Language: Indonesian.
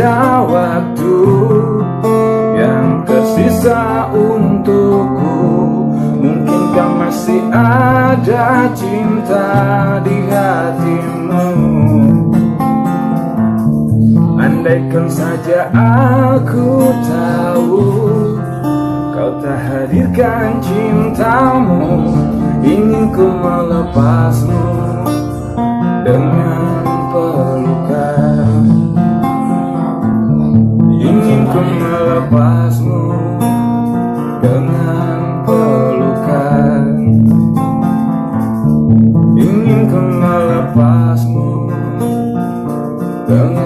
ada waktu yang tersisa untukku. Mungkinkah masih ada cinta di hatimu. Andaikan saja aku tahu Kau tak hadirkan cintamu. Ingin ku melepasmu Dengan ingin ku melepasmu dengan pelukan. Ingin ku melepasmu dengan